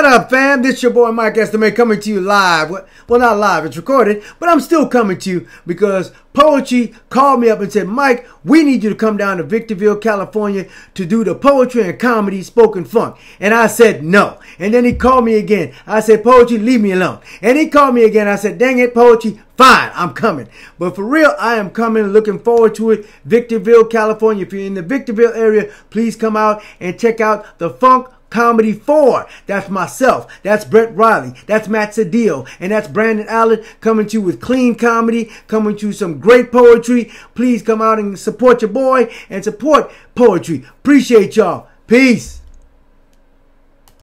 What up, fam? This your boy Mike Estime coming to you live. Well, not live, it's recorded, but I'm still coming to you because Poetry called me up and said, Mike, we need you to come down to Victorville, California to do the poetry and comedy spoken funk. And I said, no. And then he called me again. I said, Poetry, leave me alone. And he called me again. I said, dang it, Poetry, fine, I'm coming. But for real, I am coming, looking forward to it. Victorville, California. If you're in the Victorville area, please come out and check out the funk Comedy 4. That's myself. That's Brett Riley. That's Matt Sedillo. And that's Brandon Allen coming to you with clean comedy, coming to you some great poetry. Please come out and support your boy and support poetry. Appreciate y'all. Peace.